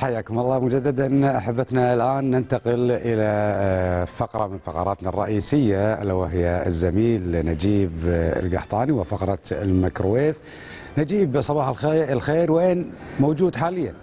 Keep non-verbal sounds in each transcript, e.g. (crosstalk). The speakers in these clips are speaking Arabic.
حياكم الله. مجددا أحبتنا الآن ننتقل إلى آه، فقرة من فقراتنا الرئيسية ألا وهي الزميل نجيب آه، القحطاني وفقرة الميكروويف. نجيب صباح الخير الخير. وين؟ موجود حاليا؟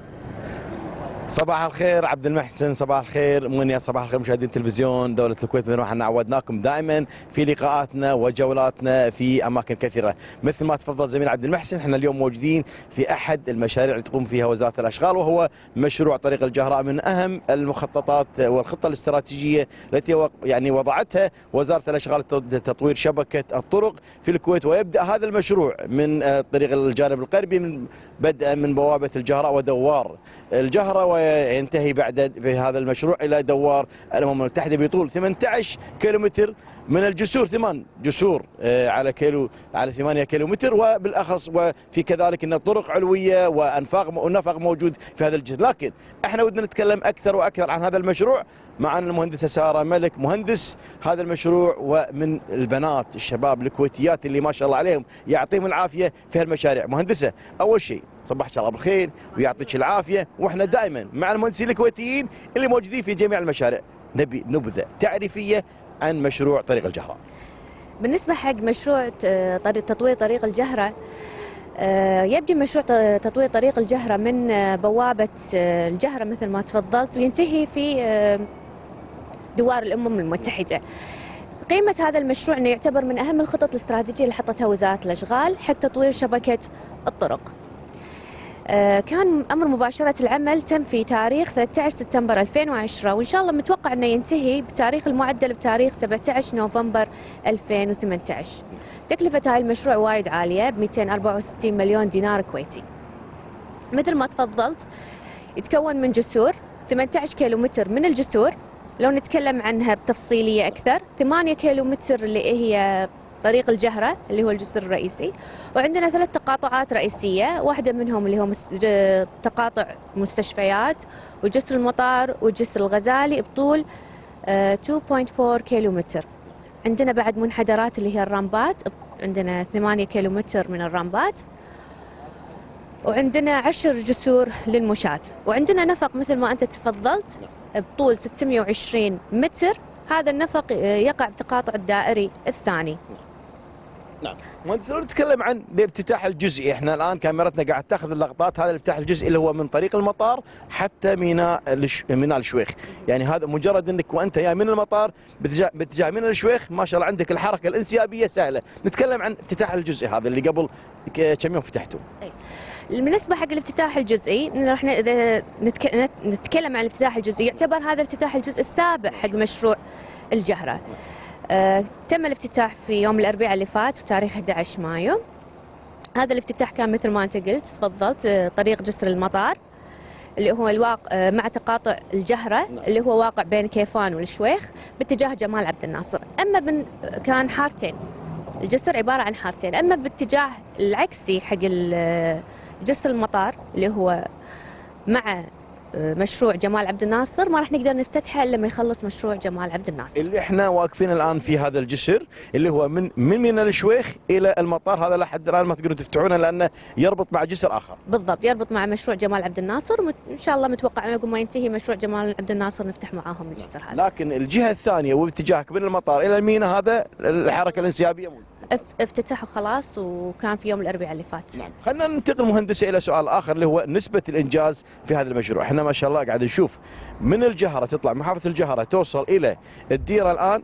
صباح الخير عبد المحسن صباح الخير. منيا صباح الخير مشاهدين تلفزيون دولة الكويت ما إحنا عودناكم دائما في لقاءاتنا وجولاتنا في أماكن كثيرة. مثل ما تفضل زميل عبد المحسن إحنا اليوم موجودين في أحد المشاريع اللي تقوم فيها وزارة الأشغال وهو مشروع طريق الجهراء من أهم المخططات والخطة الاستراتيجية التي يعني وضعتها وزارة الأشغال لتطوير شبكة الطرق في الكويت. ويبدأ هذا المشروع من آه، طريق الجانب الغربي من بدءا من بوابة الجهراء ودوار الجهرة وينتهي بعد في هذا المشروع إلى دوار الأمم المتحدة بطول 18 كيلومتر من الجسور ثمان جسور آه، على كيلو على 8 كيلومتر وبالأخص وفي كذلك أن طرق علوية وأنفاق ونفق موجود في هذا الجسر. لكن إحنا ودنا نتكلم أكثر وأكثر عن هذا المشروع معنا المهندسة سارة ملك مهندس هذا المشروع ومن البنات الشباب الكويتيات اللي ما شاء الله عليهم يعطيهم العافية في هالمشاريع. مهندسة أول شيء صباح الله بالخير ويعطيك العافية وإحنا دائما مع المهندسين الكويتيين اللي موجودين في جميع المشاريع. نبي نبذة تعريفية عن مشروع طريق الجهراء بالنسبة حق مشروع تطوير طريق الجهرة آه، يبدي مشروع تطوير طريق الجهرة من آه، بوابة آه، الجهرة مثل ما تفضلت وينتهي في دوار الأمم المتحدة. قيمة هذا المشروع أنه يعتبر من أهم الخطط الاستراتيجية اللي حطتها وزارة الأشغال حق تطوير شبكة الطرق. كان أمر مباشرة العمل تم في تاريخ 13 سبتمبر 2010 وإن شاء الله متوقع أنه ينتهي بتاريخ المعدل بتاريخ 17 نوفمبر 2018 تكلفة هاي المشروع وايد عالية ب 264 مليون دينار كويتي. مثل ما تفضلت يتكون من جسور 18 كيلومتر من الجسور. لو نتكلم عنها بتفصيلية أكثر 8 كيلومتر اللي هي طريق الجهرة اللي هو الجسر الرئيسي. وعندنا ثلاث تقاطعات رئيسية واحدة منهم اللي هو تقاطع مستشفيات وجسر المطار وجسر الغزالي بطول آه، 2.4 كيلومتر. عندنا بعد منحدرات اللي هي الرامبات عندنا 8 كيلومتر من الرامبات. وعندنا عشر جسور للمشاة. وعندنا نفق مثل ما أنت تفضلت بطول 620 متر. هذا النفق آه، يقع بتقاطع الدائري الثاني. نعم. مهندس لو نتكلم عن الافتتاح الجزئي. إحنا الآن كاميرتنا قاعد تأخذ اللقطات. هذا الافتتاح الجزئي اللي هو من طريق المطار حتى ميناء الش... ميناء الشويخ. يعني هذا مجرد انك وأنت جاي من المطار باتجاه باتجاه ميناء الشويخ ما شاء الله عندك الحركة الإنسيابية سهلة. نتكلم عن افتتاح الجزئي هذا اللي قبل كم يوم فتحته؟ بالنسبة حق الافتتاح الجزئي إحنا. نت- نتكلم عن الافتتاح الجزئي يعتبر هذا الافتتاح الجزء السابع حق مشروع الجهرة. تم الافتتاح في يوم الأربعاء اللي فات بتاريخ 11 مايو. هذا الافتتاح كان مثل ما أنت قلت تفضلت آه، طريق جسر المطار اللي هو الواقع آه، مع تقاطع الجهرة اللي هو واقع بين كيفان والشويخ باتجاه جمال عبد الناصر. أما بن... كان حارتين. الجسر عبارة عن حارتين. أما باتجاه العكسي حق جسر المطار اللي هو مع آه، مشروع جمال عبد الناصر. ما راح نقدر نفتتحه إلا لما يخلص مشروع جمال عبد الناصر. اللي إحنا واقفين الآن في هذا الجسر اللي هو من من ميناء الشويخ إلى المطار. هذا لحد الان ما تقدرون تفتحونه لأنه يربط مع جسر آخر. بالضبط يربط مع مشروع جمال عبد الناصر ومت- إن شاء الله متوقع عقب ما ينتهي مشروع جمال عبد الناصر نفتح معاهم الجسر هذا. لكن الجهة الثانية وباتجاهك من المطار إلى الميناء هذا الحركة الانسيابية موجودة. اف- افتتحوا خلاص وكان في يوم الأربعاء اللي فات. نعم. خلينا ننتقل مهندسه إلى سؤال آخر اللي هو نسبة الإنجاز في هذا المشروع. إحنا ما شاء الله قاعد نشوف من الجهرة تطلع محافظة الجهرة توصل إلى الديرة الآن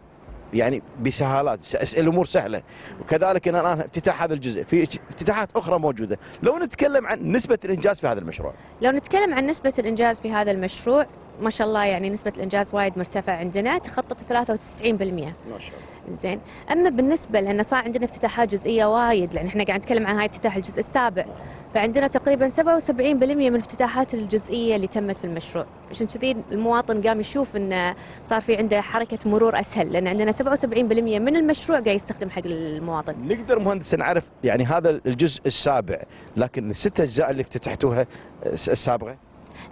يعني بسهالات الأمور سهلة. وكذلك إن الآن افتتاح هذا الجزء. في افتتاحات أخرى موجودة. لو نتكلم عن نسبة الإنجاز في هذا المشروع. لو نتكلم عن نسبة الإنجاز في هذا المشروع ما شاء الله يعني نسبة الإنجاز وايد مرتفع عندنا تخطط 93% ما شاء الله. زين. أما بالنسبة لأن صار عندنا افتتاحات جزئية وايد لأن إحنا قاعد نتكلم عن هاي افتتاح الجزء السابع فعندنا تقريبا 77% من الافتتاحات الجزئية اللي تمت في المشروع. عشان كذي المواطن قام يشوف انه صار في عنده حركة مرور أسهل لأن عندنا 77% من المشروع قاعد يستخدم حق المواطن. نقدر مهندس نعرف يعني هذا الجزء السابع لكن الست أجزاء اللي افتتحتوها الس- السابقة؟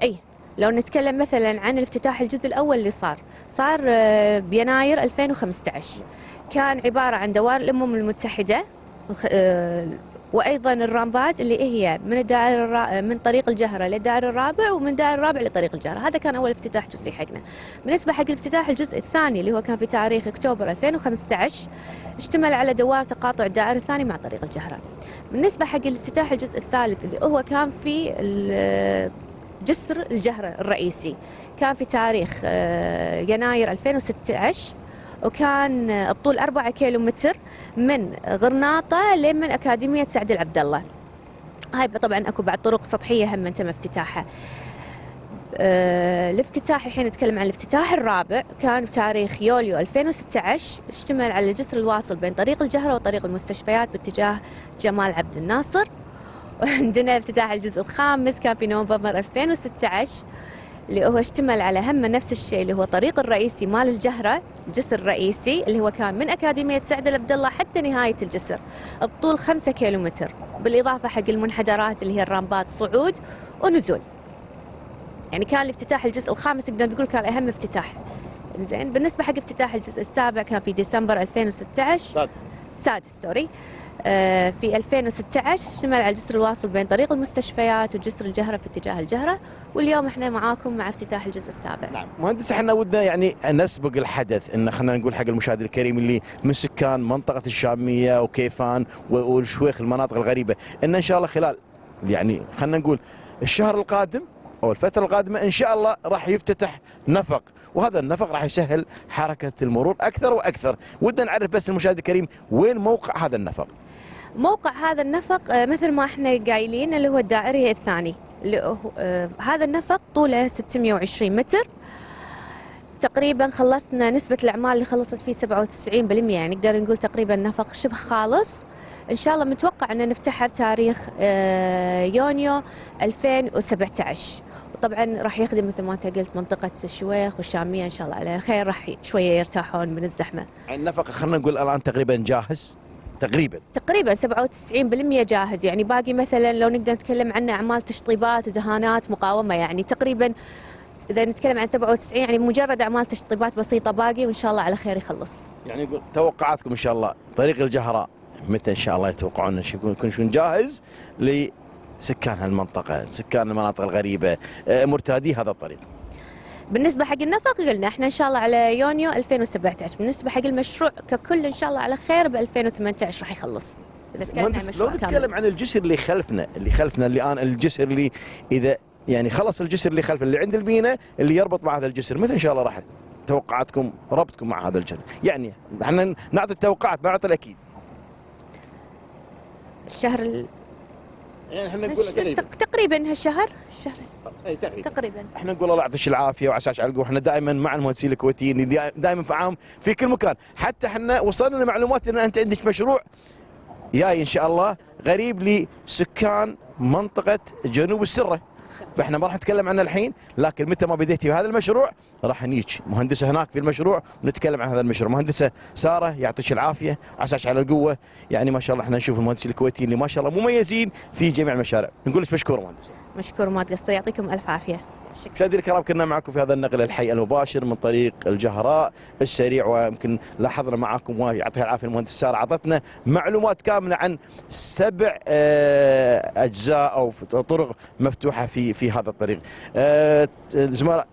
أي. لو نتكلم مثلا عن الافتتاح الجزء الأول اللي صار صار آه، بيناير 2015 كان عبارة عن دوار الأمم المتحدة آه، وأيضا الرامبات اللي هي من الدائر الرا... من طريق الجهرة للدائر الرابع ومن الدائر الرابع لطريق الجهرة. هذا كان أول افتتاح جزئي حقنا. بالنسبة حق الافتتاح الجزء الثاني اللي هو كان في تاريخ أكتوبر 2015 اشتمل على دوار تقاطع الدائر الثاني مع طريق الجهرة. بالنسبة حق الافتتاح الجزء الثالث اللي هو كان في جسر الجهره الرئيسي. كان في تاريخ آه، يناير 2016 وكان آه، بطول 4 كيلو متر من غرناطة لمن أكاديمية سعد العبد الله هاي طبعا أكو بعد طرق سطحية هم تم افتتاحها. آه، الافتتاح الحين نتكلم عن الافتتاح الرابع كان بتاريخ يوليو 2016 اشتمل على الجسر الواصل بين طريق الجهرة وطريق المستشفيات باتجاه جمال عبد الناصر. وعندنا افتتاح الجزء الخامس كان في نوفمبر 2016 اللي هو اشتمل على هم نفس الشيء اللي هو طريق الرئيسي مال الجهرة جسر رئيسي اللي هو كان من أكاديمية سعد العبد الله حتى نهاية الجسر بطول 5 كيلومتر بالإضافة حق المنحدرات اللي هي الرامبات صعود ونزول. يعني كان الافتتاح الجزء الخامس نقدر نقول كان أهم افتتاح. زين بالنسبة حق افتتاح الجزء السابع كان في ديسمبر 2016 صاد سادس سوري. في 2016 اشتمل على الجسر الواصل بين طريق المستشفيات وجسر الجهرة في اتجاه الجهرة. واليوم إحنا معاكم مع افتتاح الجزء السابع. نعم مهندس إحنا ودنا يعني نسبق الحدث إن خلينا نقول حق المشاهد الكريم اللي من سكان منطقة الشامية وكيفان والشويخ المناطق الغريبة إن إن شاء الله خلال يعني خلينا نقول الشهر القادم أو الفترة القادمة إن شاء الله راح يفتتح نفق. وهذا النفق راح يسهل حركة المرور أكثر وأكثر. ودنا نعرف بس المشاهد الكريم وين موقع هذا النفق. موقع هذا النفق آه، مثل ما إحنا قايلين اللي هو الدائري الثاني. آه، هذا النفق طوله 620 متر. تقريبا خلصنا نسبة الأعمال اللي خلصت فيه 97% يعني نقدر نقول تقريبا نفق شبه خالص. إن شاء الله متوقع أن نفتحها بتاريخ آه، يونيو 2017 وطبعا راح يخدم مثل ما أنت قلت منطقة الشويخ والشامية إن شاء الله على خير. راح شوية يرتاحون من الزحمة. النفق خلينا نقول الآن تقريبا جاهز. تقريبا تقريبا 97% جاهز يعني باقي مثلا لو نقدر نتكلم عنه أعمال تشطيبات ودهانات مقاومة يعني تقريبا إذا نتكلم عن 97 يعني مجرد أعمال تشطيبات بسيطة باقي وإن شاء الله على خير يخلص. يعني توقعاتكم إن شاء الله طريق الجهراء متى إن شاء الله يتوقعون يكون شون جاهز لسكان هالمنطقة، سكان المناطق الغريبة، آه، مرتادي هذا الطريق. بالنسبة حق النفق قلنا إحنا إن شاء الله على يونيو 2017 بالنسبة حق المشروع ككل إن شاء الله على خير ب 2018 راح يخلص. مهندس، لو نتكلم. عن الجسر اللي خلفنا، اللي خلفنا اللي الان الجسر اللي إذا يعني خلص الجسر اللي خلفنا اللي عند المينا اللي يربط مع هذا الجسر، متى إن شاء الله راح توقعاتكم ربطكم مع هذا الجسر؟ يعني إحنا نعطي التوقعات ما نعطي الأكيد. الشهر ال... يعني إحنا تق- تقريبا هالشهر؟ الشهر. إي تقريبا. تقريبا. إحنا نقول الله يعطيك العافية وعساك على القوه إحنا دائما مع المهندسين الكويتيين اللي دائما في عام في كل مكان. حتى إحنا وصلنا لمعلومات إن أنت عندك مشروع جاي إن شاء الله غريب لسكان منطقة جنوب السرة. فإحنا ما راح نتكلم عنه الحين لكن متى ما بديتي بهذا المشروع راح نيجي. مهندسة هناك في المشروع ونتكلم عن هذا المشروع. مهندسة سارة يعطيك العافية عساك على القوة. يعني ما شاء الله إحنا نشوف المهندسين الكويتيين اللي ما شاء الله مميزين في جميع المشاريع. نقول لك مشكور مهندسه مشكور ما تقصر يعطيكم ألف عافية. مشاهدينا الكرام كنا معكم في هذا النقل الحي المباشر من طريق الجهراء السريع ويمكن لاحظنا معكم ويعطيها العافية المهندس سارة أعطتنا معلومات كاملة عن سبع آه، أجزاء أو طرق مفتوحة في في هذا الطريق. آه، الزملاء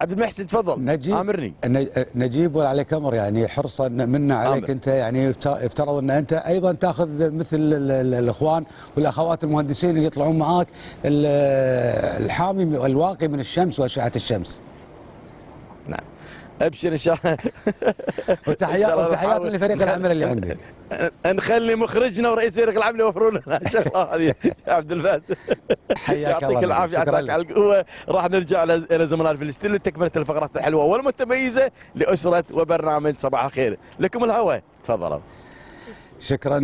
عبد المحسن تفضل. نجيب آمرني. نج- نجيب ولا عليك أمر يعني حرصا منا عليك آمر. أنت يعني يفترض أن أنت أيضا تأخذ مثل ال- ال- الإخوان والأخوات المهندسين اللي يطلعون معاك ال- الحامي والواقي من الشمس وأشعة الشمس. أبشر إن شاء الله. (laughs) وتحيات شاء الله وتحيات نحاول- لفريق العمل اللي عندك نخلي مخرجنا ورئيس فريق العمل يوفرون لنا الشغله هذه يا عبد حياك يعطيك الله العافية. عساك. على القوة. راح نرجع إلى زملائنا في الاستوديو لتكمله الفقرات الحلوة والمتميزة لأسرة وبرنامج صباح الخير. لكم الهوى تفضلوا. شكرا